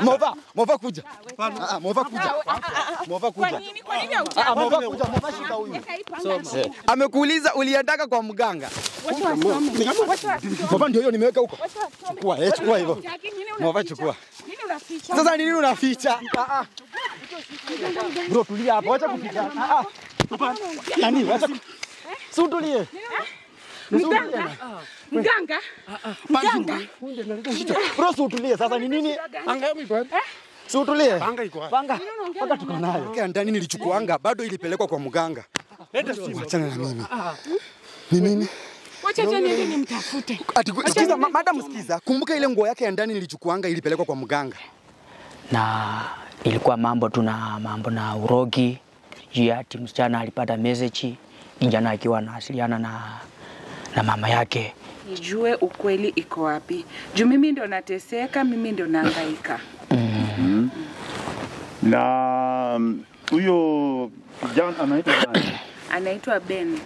Mova, Mova kuja. Mova kuja. Mova kuja. Mova kuja, Mova shika huyu. Amekuuliza uliendaka kwa mganga. Mova ndio hiyo nimeweka huko. Chukua, eh, chukua hivyo. Mova chukua. Sasa ni nini unaficha? Ah, ah. Bro, tulia hapo, acha. Hapana. Acha. Mganga? Mganga? Mganga? Bro, utulie sasa ni nini? Si utulie. Panga iko wapi? Panga. Panga tuko nayo. Kia ndani nilichukuanga bado ilipelekwa kwa mganga. Leta simu. Achana na mimi. Ni nini? Wacha tu niende nimtafute. Ati sikiza, madam sikiza. Kumbuka ile nguo yake ya ndani nilichukuanga ilipelekwa kwa mganga. na ilikuwa mambo tu na mambo na urogi juu ati msichana alipata message kijana akiwa anawasiliana na, na mama yake Nijue ukweli iko wapi. Juu mimi ndo nateseka, mimi ndo nahangaika. na mm, huyo kijana anaitwa nani? Anaitwa Ben.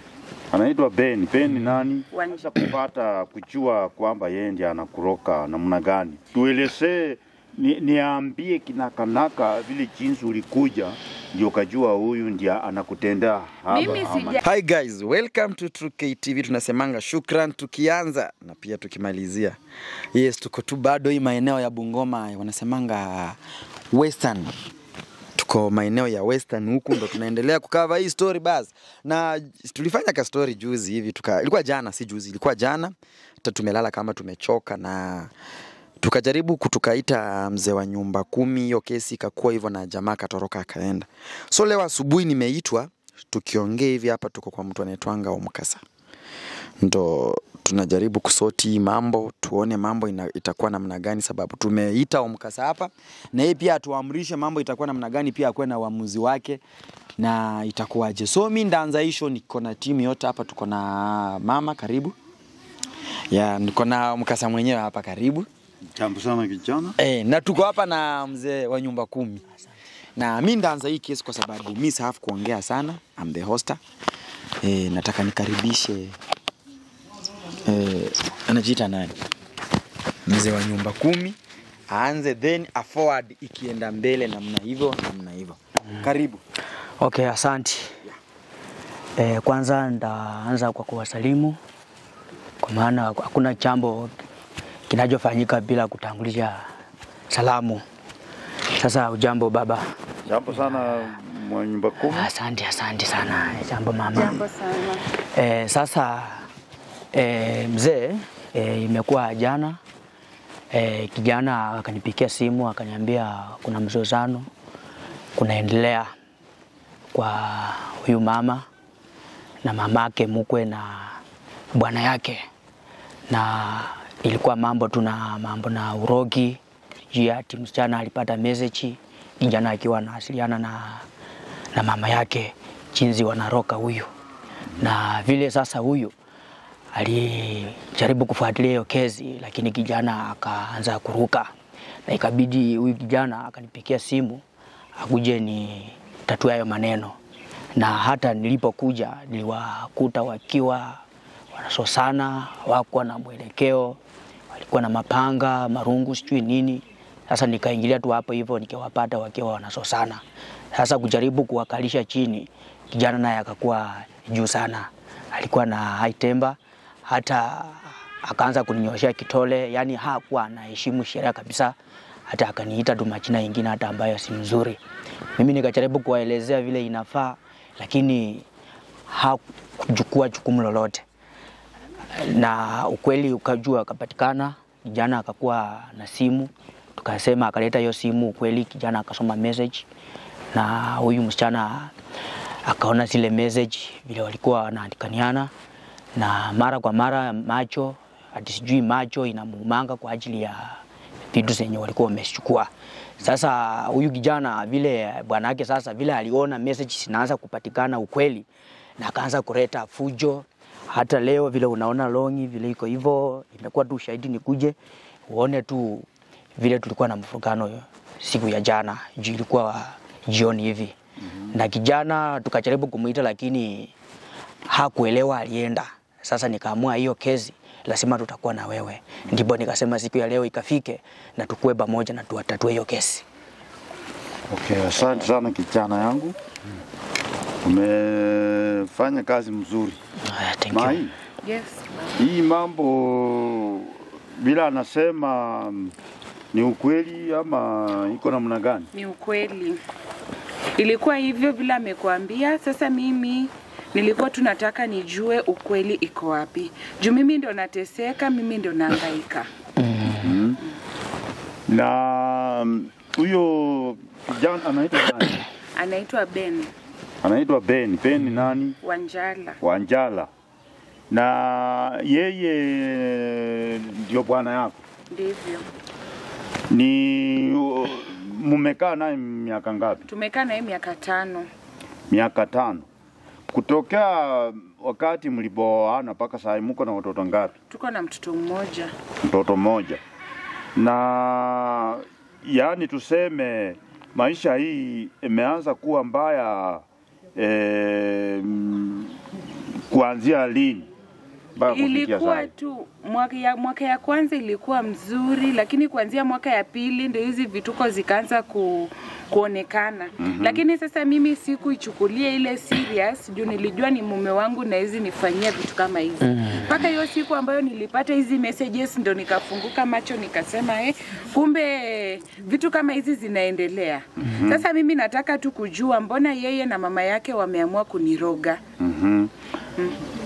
Anaitwa Ben. Ben ni nani? Sasa kupata kujua kwamba yeye ndiye anakuroka namna gani, tuelezee ni, niambie kinakanaka vile jinsi ulikuja ndio ukajua huyu ndiye anakutenda. Hi guys, welcome to True KTV. Tunasemanga shukran tukianza na pia tukimalizia. Yes, tuko tu bado hii maeneo ya Bungoma wanasemanga Western. Tuko maeneo ya Western huku ndo tunaendelea kukava hii story basi. Na tulifanya ka story juzi hivi tuka, ilikuwa jana si juzi, ilikuwa jana. Hata tumelala kama tumechoka na tukajaribu kutukaita mzee wa nyumba kumi, hiyo kesi ikakuwa hivyo na jamaa katoroka akaenda. So leo asubuhi nimeitwa tukiongea hivi hapa, tuko kwa mtu anaitwanga Omkasa, ndo tunajaribu kusoti mambo, tuone mambo ina, itakuwa namna gani, sababu tumeita Omkasa hapa na yeye pia atuamrishe mambo itakuwa namna gani, pia akuwe na uamuzi wake na itakuwaje. So mi ndaanza hisho, niko na timu yote hapa, tuko na mama karibu ya niko na Omkasa mwenyewe hapa karibu Jambo sana kijana. Eh, na tuko hapa na mzee wa nyumba kumi na mi ndaanza hii kesi kwa sababu mi sahafu kuongea sana. I'm the hoster. Eh, nataka nikaribishe eh, anajiita nani? Mzee wa nyumba kumi aanze then a forward ikienda mbele namna hivyo namna hivyo. Mm. Karibu. okay asanti Eh, kwanza ndaanza kwa kuwasalimu kwa maana hakuna jambo kinachofanyika bila kutangulisha salamu. Sasa ujambo baba. Jambo sana mwa nyumba kumi. asante asante sana. Jambo mama. Jambo sana. E, sasa e, mzee e, imekuwa jana. E, kijana akanipikia simu akaniambia kuna mzozano kunaendelea kwa huyu mama na mamake mkwe na bwana yake, na ilikuwa mambo tu na mambo na urogi. Juu ya ati msichana alipata message kijana akiwa anawasiliana na, na mama yake jinsi wanaroka huyu. Na vile sasa huyu alijaribu kufuatilia hiyo kesi, lakini kijana akaanza kuruka, na ikabidi huyu kijana akanipikia simu akuje ni tatua hayo maneno, na hata nilipokuja niliwakuta wakiwa wanasosana, wakuwa na mwelekeo, walikuwa na mapanga, marungu, sijui nini. Sasa nikaingilia tu hapo hivyo, nikiwapata wakiwa wanasosana. Sasa kujaribu kuwakalisha chini, kijana naye akakuwa juu sana, alikuwa na temper, hata akaanza kuninyoshea kitole, yani hakuwa anaheshimu sheria kabisa, hata akaniita tu majina yingine hata ambayo si mzuri. Mimi nikajaribu kuwaelezea vile inafaa, lakini hakuchukua jukumu lolote na ukweli ukajua akapatikana, kijana akakuwa na simu, tukasema akaleta hiyo simu. Ukweli kijana akasoma message, na huyu msichana akaona zile message vile walikuwa wanaandikaniana, na mara kwa mara macho hadi sijui macho inamuumanga kwa ajili ya vitu zenye walikuwa wamechukua. Sasa huyu kijana vile bwana sasa vile aliona message zinaanza kupatikana ukweli, na akaanza kuleta fujo. Hata leo vile unaona longi vile iko hivyo, imekuwa tu ushahidi nikuje uone tu vile tulikuwa na mfurugano siku ya jana, juu ilikuwa jioni hivi mm -hmm. na kijana tukajaribu kumuita, lakini hakuelewa alienda. Sasa nikaamua hiyo kesi lazima tutakuwa na wewe. Ndipo nikasema siku ya leo ikafike na tukue pamoja na tuwatatue hiyo kesi. Okay, asante sana kijana yangu, umefanya kazi mzuri. Haya, thank you. Mai, Yes. hii mambo bila anasema mm, ni ukweli ama iko namna gani? Ni ukweli, ilikuwa hivyo vile amekuambia. Sasa mimi nilikuwa tunataka nijue ukweli iko wapi, juu mimi ndo nateseka, mimi ndo nahangaika. Na mm, huyo kijana anaitwa nani? Anaitwa Ben Anaitwa Ben. Ben ni nani? Wanjala. Wanjala. Na yeye ndio bwana yako? Ndivyo Ni uh, mumekaa naye miaka ngapi? tumekaa naye miaka tano. Miaka tano. Kutokea wakati mlipooana mpaka saa hii mko na watoto ngapi? Tuko na mtoto mmoja. Mtoto mmoja. Na yani tuseme maisha hii imeanza kuwa mbaya eh, kuanzia lini Ilikuwa tu mwaka ya, mwaka ya kwanza ilikuwa mzuri, lakini kuanzia mwaka ya pili ndio hizi vituko zikaanza ku, kuonekana. mm-hmm. Lakini sasa mimi sikuichukulia ile serious juu nilijua ni mume wangu na hizi nifanyia vitu kama hizi mpaka mm -hmm. hiyo siku ambayo nilipata hizi messages ndo nikafunguka macho nikasema eh, kumbe vitu kama hizi zinaendelea. mm-hmm. Sasa mimi nataka tu kujua mbona yeye na mama yake wameamua kuniroga. Mhm.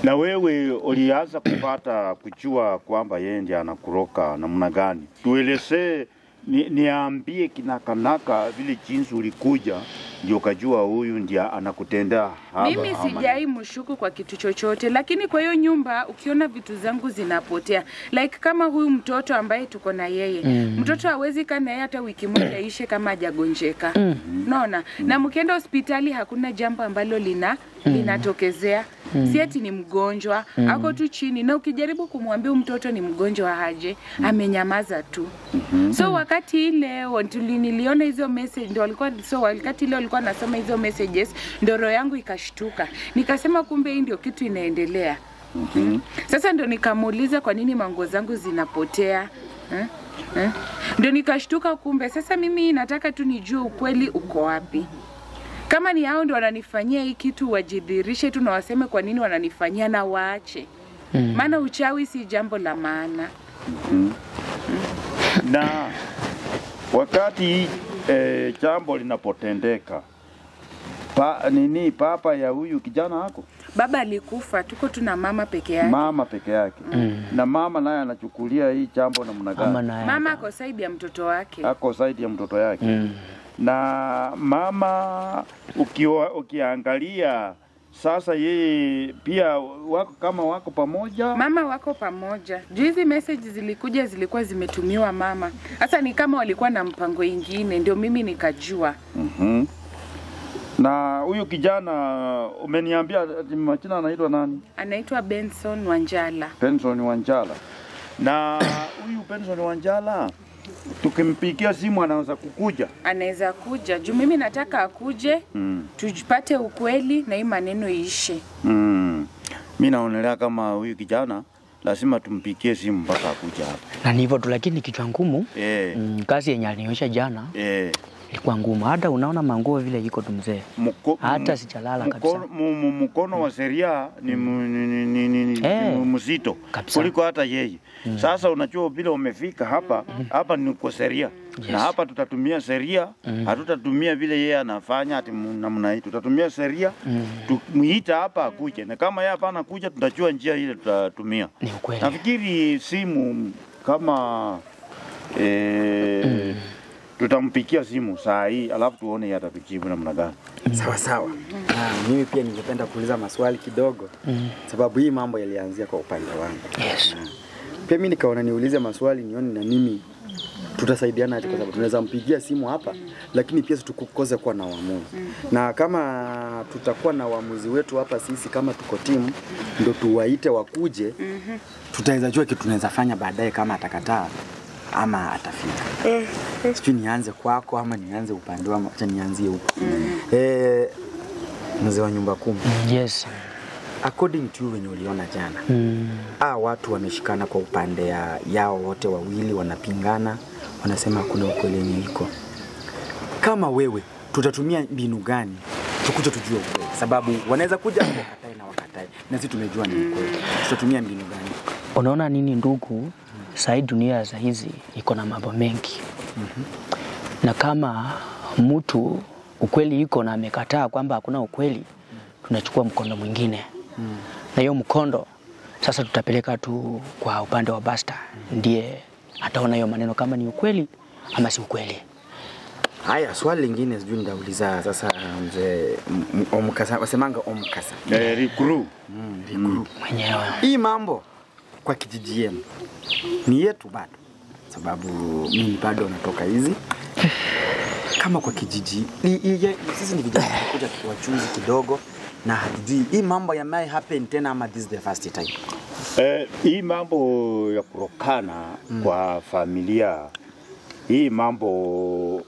Na wewe ulianza kupata kujua kwamba yeye ndiye anakuroka namna gani? Tuelezee, ni, niambie kinakanaka vile jinsi ulikuja ndio ukajua huyu ndiye anakutendea haba Mimi sijai mshuku kwa kitu chochote, lakini kwa hiyo nyumba ukiona vitu zangu zinapotea, like kama huyu mtoto ambaye tuko na yeye mm. mtoto hawezi kaa naye hata wiki moja ishe kama hajagonjeka mm. naona mm. na mkienda hospitali hakuna jambo ambalo lina mm. linatokezea si ati ni mgonjwa ako tu chini, na ukijaribu kumwambia mtoto ni mgonjwa haje, amenyamaza tu. hmm. So wakati ile niliona hizo message ndio walikuwa so wakati ile walikuwa nasoma hizo messages ndio roho yangu ikashtuka, nikasema kumbe hii ndio kitu inaendelea. Mm -hmm. Sasa ndo nikamuuliza kwa nini manguo zangu zinapotea eh? Eh? Ndio nikashtuka, kumbe sasa mimi nataka tu nijue ukweli uko wapi kama ni hao ndio wananifanyia hii kitu wajidhirishe tu na waseme kwa nini wananifanyia na waache maana uchawi si jambo la maana mm. mm. na wakati eh, jambo linapotendeka pa, nini papa ya huyu kijana wako baba alikufa tuko tu na mama peke yake mama peke yake mm. na mama naye anachukulia hii jambo namna gani? naye mama ako saidi ya mtoto wake Ako saidi ya mtoto yake Mm. Na mama ukiwa, ukiangalia sasa yeye pia wako kama wako pamoja mama wako pamoja juu hizi message zilikuja zilikuwa zimetumiwa mama hasa ni kama walikuwa na mpango ingine ndio mimi nikajua mm -hmm. na huyu kijana umeniambia majina anaitwa nani? anaitwa benson wanjala Benson Wanjala. Na huyu Benson Wanjala tukimpigia simu anaweza kukuja. anaweza kuja juu mimi nataka akuje Mm. tupate ukweli na hii maneno iishe Mm. Mi naonelea kama huyu kijana lazima tumpigie simu mpaka akuja hapa. na ni hivyo tu, lakini kichwa ngumu Eh, mm, kazi yenye alinionyesha jana eh, ilikuwa ngumu. Hata unaona manguo vile iko tu mzee, Hata sijalala kabisa. Mkono wa sheria ni, ni, ni, ni, ni, ni Eh. mzito kuliko hata yeye. Sasa unajua vile umefika hapa hapa ni kwa sheria na hapa tutatumia sheria, hatutatumia vile yeye anafanya ati namna hii. Tutatumia sheria tumuita hapa akuje, na kama yeye hapana kuja, tutajua njia ile tutatumia. Nafikiri simu kama eh, tutampikia simu saa hii, alafu tuone yeye atatujibu namna gani. Sawa sawa. Na mimi pia ningependa kuuliza maswali kidogo, mm. sababu hii mambo yalianzia kwa upande wangu. Yes. Pia mimi nikaona niulize maswali nione na mimi tutasaidiana aje, kwa sababu tunaweza mpigia simu hapa, lakini pia tukukose kuwa na uamuzi. Na kama tutakuwa na uamuzi wetu hapa sisi kama tuko timu, ndo tuwaite wakuje, tutaweza jua kitu tunaweza fanya baadaye, kama atakataa ama atafika. Sijui nianze kwako ama nianze upande wa acha nianzie huko. Eh, mzee wa nyumba kumi, Yes. according to you wenye uliona jana Mm. ah, watu wameshikana kwa upande ya, yao wote wawili wanapingana, wanasema hakuna ukweli yenye iko. Kama wewe, tutatumia mbinu gani tukuja tujue ukweli? Sababu wanaweza kuja wakatae na wakatae, na sisi tumejua ni ukweli. Tutatumia mbinu gani? Unaona nini ndugu, sahii dunia ya sahizi iko na mambo mengi mm -hmm. na kama mtu ukweli iko na amekataa kwamba hakuna ukweli, tunachukua mkondo mwingine mm. na hiyo mkondo sasa tutapeleka tu kwa upande wa basta, mm. ndiye ataona hiyo maneno kama ni ukweli ama si ukweli. Haya, swali lingine sijui nitauliza sasa mzee Omkasa, wasemanga Omkasa Eh, Rikuru. mm, Rikuru. Mwenyewe Hii mambo kwa kijiji yenu ni yetu bado, sababu mimi bado natoka hizi kama kwa kijiji sisi ni vijana tunakuja wachuzi kidogo na hatujui hii mambo ya may happen tena ama this the first time. Eh, hii mambo ya kurokana mm. kwa familia, hii mambo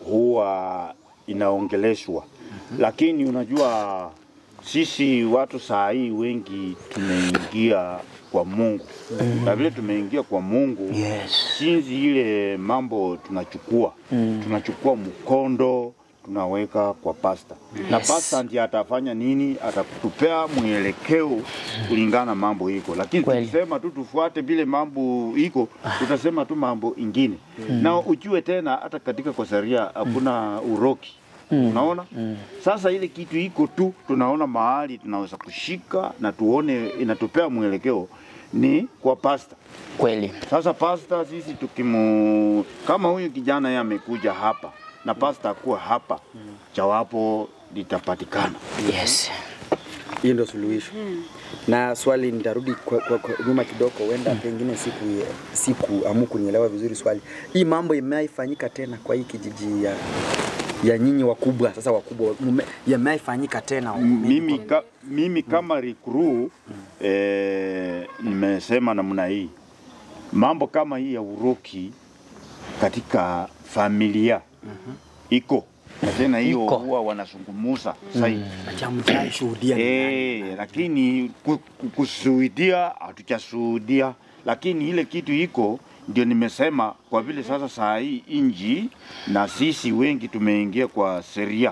huwa inaongeleshwa, mm -hmm. lakini unajua sisi watu saa hii wengi tumeingia kwa Mungu mm. na vile tumeingia kwa Mungu yes. sinzi ile mambo tunachukua mm. tunachukua mkondo tunaweka kwa pasta yes. na pasta ndiye atafanya nini atatupea mwelekeo kulingana na mambo iko lakini tukisema tu tufuate vile mambo iko tutasema tu mambo ingine mm. na ujue tena hata katika kwa sheria hakuna uroki mm. unaona mm. sasa ile kitu iko tu tunaona mahali tunaweza kushika na tuone inatupea mwelekeo ni kwa pasta Kweli sasa pasta, sisi tukimu kama huyu kijana yeye amekuja hapa na pasta akuwa hapa, jawapo litapatikana. yes. Hiyo ndio suluhisho. Na swali nitarudi kwa, kwa, kwa nyuma kidogo, huenda pengine siku siku amu kunielewa vizuri swali. Hii mambo imeifanyika tena kwa hii kijiji ya ya nyinyi wakubwa sasa wakubwa yamefanyika tena. Mimi, ka, mimi kama rikru eh, nimesema namna hii, mambo kama hii ya uroki katika familia mm -hmm. iko. Na tena hiyo huwa wanazungumuza ni nani. Eh, lakini kusuhudia hatujashuhudia, lakini ile kitu iko ndio nimesema, kwa vile sasa saa hii inji na sisi wengi tumeingia kwa seria,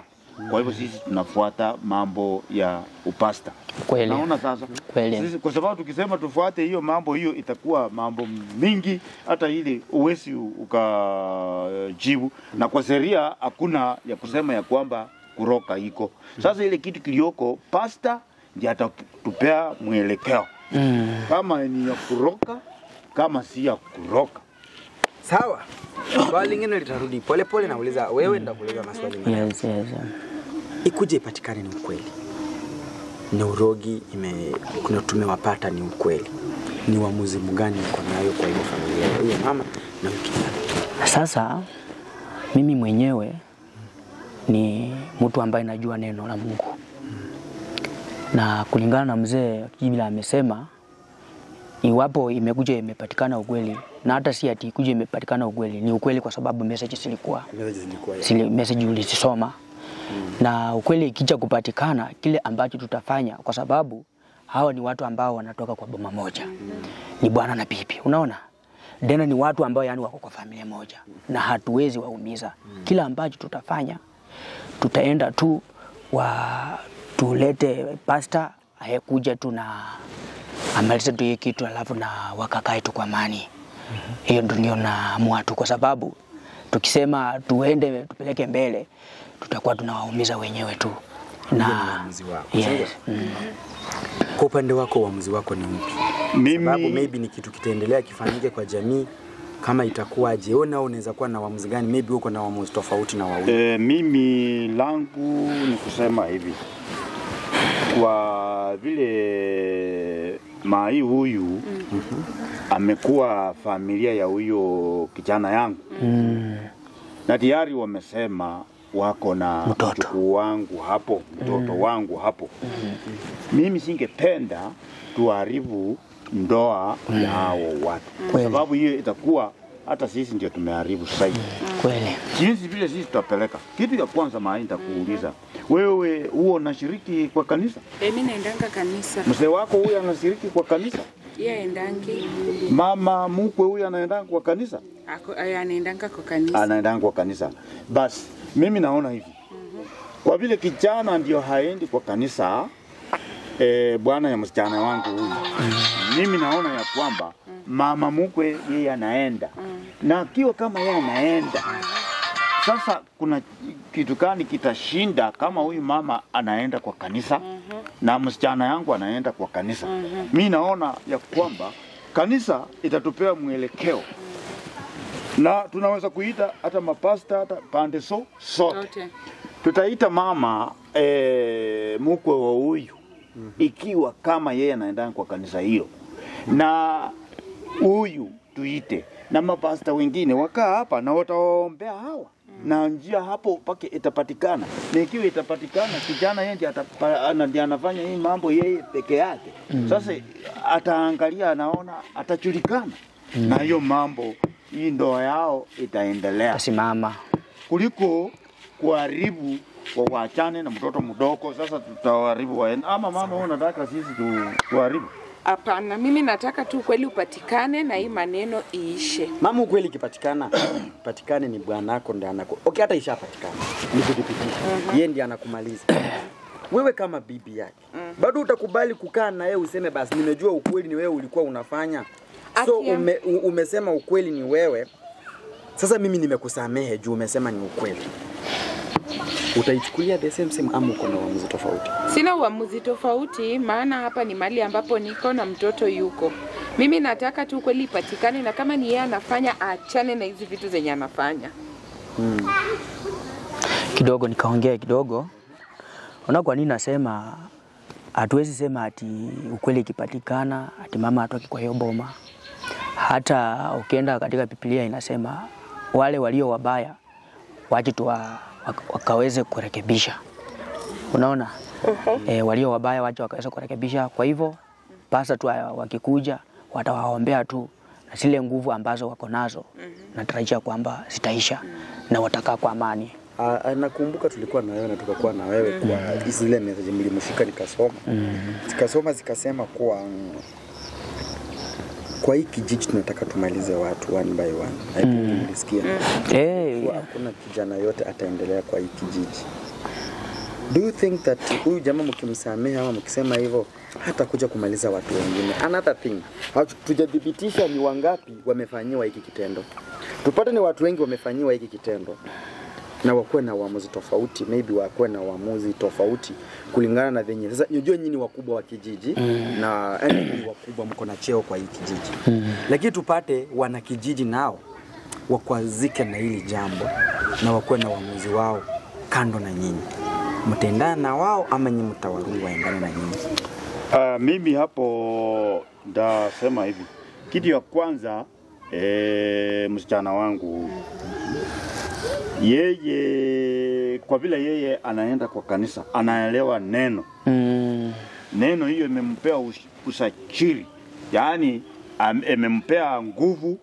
kwa hivyo sisi tunafuata mambo ya upasta. Kweli. Naona sasa Kweli. sisi, kwa sababu tukisema tufuate hiyo mambo, hiyo itakuwa mambo mingi, hata ile uwezi ukajibu, na kwa seria hakuna ya kusema ya kwamba kuroka iko. Sasa ile kitu kilioko, pasta ndiye atatupea mwelekeo Mm. kama ni ya kuroka, kama si ya kuroka. Sawa. Swali lingine litarudi polepole. pole, nauliza wewe, nitakuuliza maswali mengine. Yes, yes. Ikuje ipatikane ni ukweli, ni urogi ime kuna tumewapata, ni ukweli, ni uamuzi mgani uko nayo kwa hiyo familia ya huyo mama na huyo kijana? Sasa mimi mwenyewe ni mtu ambaye najua neno la Mungu, na kulingana na mzee Kibila amesema, iwapo imekuja imepatikana ukweli, na hata si ati kuja imepatikana ukweli, ni ukweli kwa sababu message zilikuwa. Ya- message ulizisoma na ukweli ikija kupatikana, kile ambacho tutafanya, kwa sababu hawa ni watu ambao wanatoka kwa boma moja, ni bwana na bibi, unaona? Tena ni watu ambao yani wako kwa familia moja, na hatuwezi waumiza. Kila ambacho tutafanya, tutaenda tu wa tulete pasta ayekuja tu na amalize tu hii kitu, alafu na wakakae tu kwa amani. Hiyo ndio naamua tu, kwa sababu tukisema tuende tupeleke mbele, tutakuwa tunawaumiza wenyewe tu na uamuzi wako. yes. mm. Kwa upande wako uamuzi wako ni upi? Sababu maybe ni kitu kitaendelea kifanyike kwa jamii kama itakuwaje? Wewe nao unaweza kuwa na uamuzi gani? Maybe uko na uamuzi tofauti na wao. E, mimi langu ni kusema hivi, kwa vile mai huyu amekuwa familia ya huyo kijana yangu Mm. na tayari wamesema wako na Mtoto. mjukuu wangu hapo, mtoto wangu hapo. Mimi singependa tuharibu ndoa ya hao watu, kwa sababu hiyo itakuwa hata sisi ndio tumeharibu sasa hivi. Kweli. Jinsi vile sisi tutapeleka. Kitu ya kwanza mai nitakuuliza. Wewe huo unashiriki kwa kanisa? E, mimi naendanga kanisa. Mzee wako huyu anashiriki kwa kanisa? Yeye aendangi. Mama mkwe huyu anaendanga kwa kanisa? Ako eh, anaendanga kwa kanisa. anaendanga kwa kanisa. Basi mimi naona hivi, kwa vile kijana ndio haendi kwa kanisa e, bwana ya msichana wangu huyu, mimi naona ya kwamba mama mkwe yeye anaenda na akiwa kama yeye anaenda sasa, kuna kitu gani kitashinda kama huyu mama anaenda kwa kanisa mm -hmm. na msichana yangu anaenda kwa kanisa? mm -hmm. Mi naona ya kwamba kanisa itatupea mwelekeo na tunaweza kuita hata mapasta hata pande so sote okay. tutaita mama e, mkwe wa huyu mm -hmm. ikiwa kama yeye anaendana kwa kanisa hiyo na huyu tuite na mapasta wengine wakaa hapa na wataombea hawa na njia hapo pake itapatikana, na ikiwa itapatikana, kijana yeye ndiye anafanya hii mambo yeye peke yake. mm. Sasa ataangalia, anaona, atajulikana na hiyo mambo, hii ndoa yao itaendelea simama kuliko kuharibu wawachane na mtoto mdogo. Sasa tutawaribu waende, ama mama, unataka sisi tu, tuharibu? Hapana, mimi nataka tu ukweli upatikane na hii maneno iishe. Mama, ukweli ikipatikana patikane ni bwanako ndiye anako. okay, hata ishapatikana ni -hmm. yeye ndiye anakumaliza wewe kama bibi yake bado utakubali kukaa na yeye useme basi nimejua ukweli ni wewe ulikuwa unafanya so ume, umesema ukweli ni wewe sasa mimi nimekusamehe juu umesema ni ukweli utaichukulia the same same ama uko na uamuzi tofauti Sina uamuzi tofauti, maana hapa ni mali ambapo niko na mtoto yuko. Mimi nataka tu kweli ipatikane, na kama ni yeye anafanya, aachane na hizi vitu zenye anafanya. Hmm. kidogo nikaongea kidogo. Unaona kwa nini nasema hatuwezi sema ati ukweli ikipatikana ati mama atoki kwa hiyo boma. Hata ukienda katika Biblia inasema wale walio wabaya waje tu wa- wak- wakaweze kurekebisha. Unaona? mm -hmm. E, walio wabaya wacha wakaweza kurekebisha. Kwa hivyo pasa tu wakikuja watawaombea tu na zile nguvu ambazo wako nazo mm -hmm. natarajia kwamba zitaisha mm -hmm. na watakaa kwa amani. Nakumbuka tulikuwa na wewe na tukakuwa na wewe kwa hizi zile message mlimshika nikasoma mm -hmm. zikasoma zikasema kuwa mm, kwa hii kijiji tunataka tumalize watu one by one. I think mlisikia Eh, hakuna kijana yote ataendelea kwa hii kijiji. Do you think that huyu jamaa mkimsamehe ama mkisema hivyo hata kuja kumaliza watu wengine? Another thing, tujathibitisha ni wangapi wamefanyiwa hiki kitendo. Tupate ni watu wengi wamefanyiwa hiki kitendo na wakuwe na uamuzi tofauti, maybe wakuwe na uamuzi tofauti kulingana na venye. Sasa unajua nyinyi ni wakubwa wa kijiji mm. na yani ni wakubwa, mko na cheo kwa hii kijiji mm. lakini tupate wana kijiji nao wakwazike na hili jambo na wakuwe na uamuzi wao kando na nyinyi, mtaendana na wao ama nyinyi mtawarudi waendane na nyinyi? Uh, mimi hapo ndasema hivi, kitu ya kwanza e, msichana wangu yeye, kwa vile yeye anaenda kwa kanisa, anaelewa neno. Mm, neno hiyo imempea usachiri, yaani imempea nguvu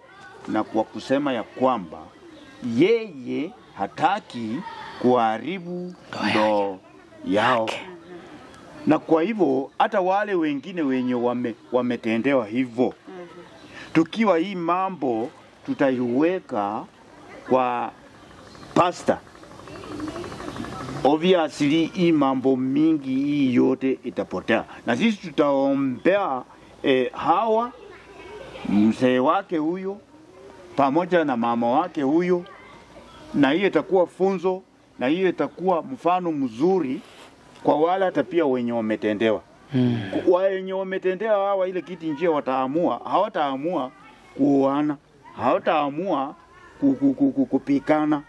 na kwa kusema ya kwamba yeye hataki kuharibu ndoo yao, na kwa hivyo hata wale wengine wenye wame, wametendewa hivyo, tukiwa hii mambo tutaiweka kwa pasta obviously hii mambo mingi hii yote itapotea, na sisi tutaombea eh, Hawa mzee wake huyo pamoja na mama wake huyo, na hiyo itakuwa funzo na hiyo itakuwa mfano mzuri kwa wale hata pia wenye wametendewa. Hmm. wenye wametendewa hawa, ile kiti njia wataamua, hawataamua kuoana, hawataamua ku- ku- ku- ku- kupikana,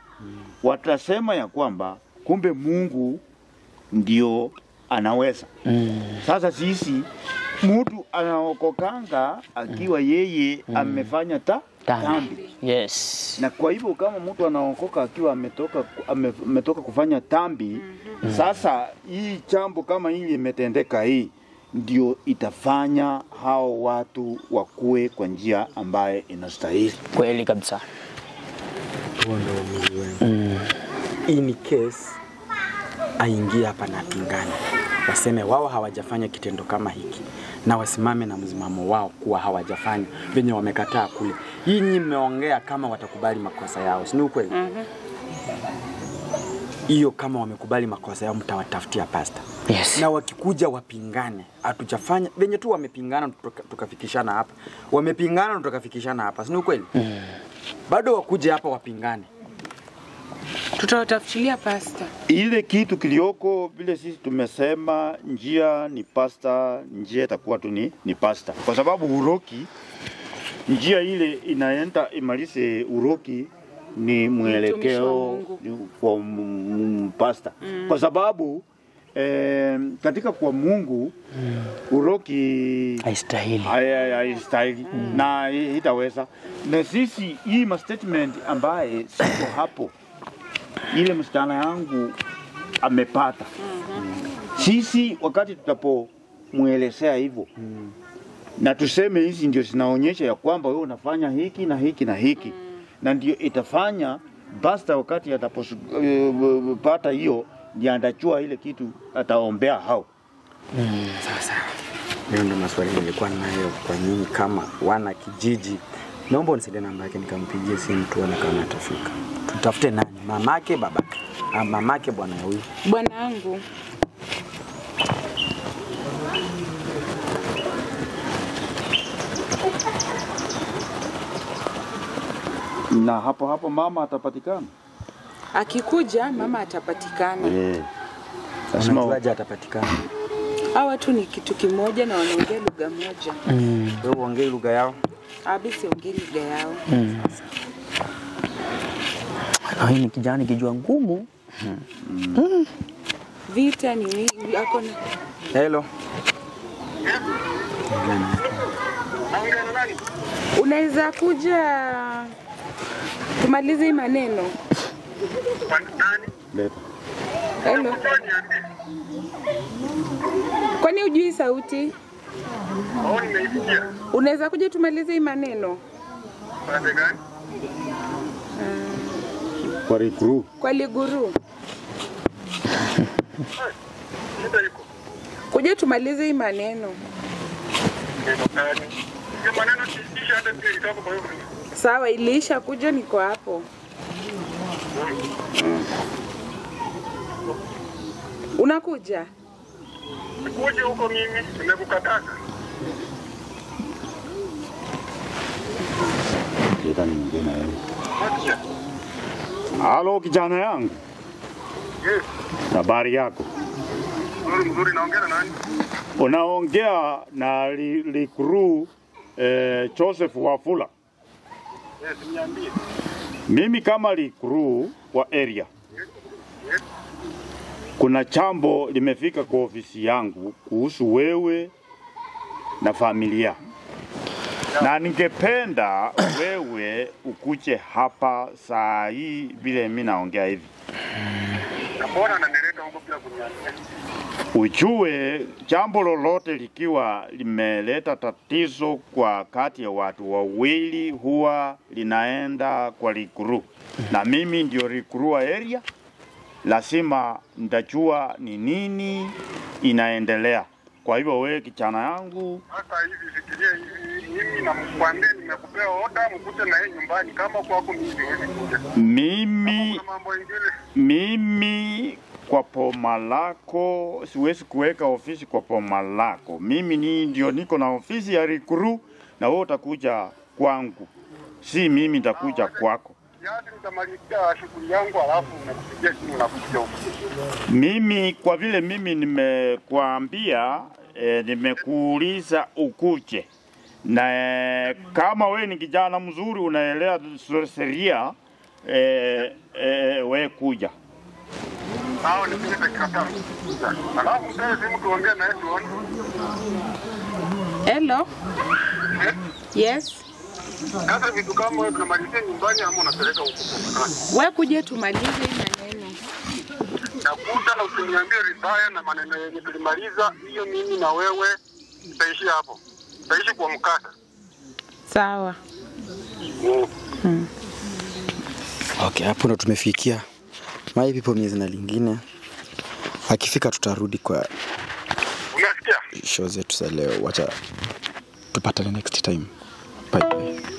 watasema ya kwamba kumbe Mungu ndio anaweza. mm, Sasa sisi mtu anaokokanga akiwa yeye mm. amefanya ta Dhambi. yes. na kwa hivyo kama mtu anaokoka akiwa ametoka ametoka kufanya dhambi, sasa hii jambo kama hili imetendeka hii ndio itafanya hao watu wakue kwa njia ambaye inastahili. Kweli kabisa. Huo ndio wenu. In case aingie hapa na pingani, waseme wao hawajafanya kitendo kama hiki na wasimame na msimamo wao kuwa hawajafanya venye wamekataa kule. Hii nyi mmeongea kama watakubali makosa yao, si ni ukweli? Hiyo -hmm. kama wamekubali makosa yao, mtawatafutia pasta Yes. na wakikuja wapingane, hatujafanya venye tu wamepingana, tukafikishana hapa, wamepingana na tukafikishana hapa, si ni ukweli? Bado wakuje hapa wapingane. Tutawatafutilia pasta. Ile kitu kilioko vile sisi tumesema, njia ni pasta, njia itakuwa tu ni, ni pasta, kwa sababu uroki, njia ile inaenda imalize uroki ni mwelekeo kwa mpasta mm. kwa sababu eh, katika kwa Mungu mm. uroki Haistahili. haistahili mm. na itaweza na sisi hii ma statement ambaye siko hapo ile msichana yangu amepata mm. sisi wakati tutapomwelezea hivyo mm. na tuseme hizi ndio zinaonyesha ya kwamba wewe unafanya hiki na hiki na hiki mm. na ndio itafanya basta wakati atapopata hiyo ndio atachua ile kitu ataombea hao Sasa hiyo ndio maswali nilikuwa nayo kwa nyinyi kama wana kijiji. Naomba unisaidie namba yake nikampigie simu tuone kama atafika. Tutafute nani? Mamake, babake? Ah, mamake bwana huyu. Bwanangu, na hapo hapo mama atapatikana akikuja mama atapatikana. eh. Lazima Unajuaje atapatikana? Hawa watu ni kitu kimoja na wanaongea lugha moja. Mm. Wewe uongee lugha yao. Abi siongee lugha yao. Mm. hii ni kijana kijua ngumu. Vita ni wingi, ako na Hello. unaweza kuja tumalize hii maneno. Leta Hello. Kwani hujui sauti? Unaweza kuja tumalize hii maneno kwa liguru. kwa Liguru. Kuja tumalize hii maneno. Sawa, iliisha kuja, niko hapo. Unakuja? Kuje huko mimi nimekukataza. leta ni mwingine yeye. Halo kijana yangu, Yes, habari yako? mzuri mzuri, naongea na nani? Unaongea na li, likuru eh, Joseph Wafula. Yes, niambie. Mimi kama likuru wa area, kuna chambo limefika kwa ofisi yangu kuhusu wewe na familia, na ningependa wewe ukuche hapa saa hii vile mimi naongea hivi, Na mbona huko bila kuniambia? Ujue jambo lolote likiwa limeleta tatizo kwa kati ya watu wawili huwa linaenda kwa rikuru, na mimi ndio rikuru wa area, lazima nitajua ni nini inaendelea. Kwa hivyo wewe kijana yangu, Sasa hivi fikiria hivi, mimi namkwambia nimekupea oda, mkute na yeye nyumbani. Kama kwako mimi siwezi kuja. mimi mimi kwa poma lako siwezi kuweka ofisi kwa poma lako. Mimi ni ndio niko na ofisi ya Rikuru na wewe utakuja kwangu, si mimi nitakuja kwako. yaani. Mimi kwa vile mimi nimekuambia e, nimekuuliza ukuje na eh, kama we ni kijana mzuri unaelewa sheria e, e, we kuja. Sawa, nipige dakika tano. Alafu mtae simu tuongee naye tuone. Hello. Yes. Sasa vitu kama wewe tunamalizia nyumbani ama unapeleka huko kwa mkutano? We kuja tumalize hii maneno. Nakuta na usiniambie vibaya na maneno yenye tulimaliza, hiyo mimi na wewe tutaishi hapo, tutaishi kwa mkata. Sawa. Mm. Okay, hapo ndo tumefikia mai people, miezi na lingine akifika, tutarudi kwa show zetu za leo. Wacha tupatane next time. Bye. bye.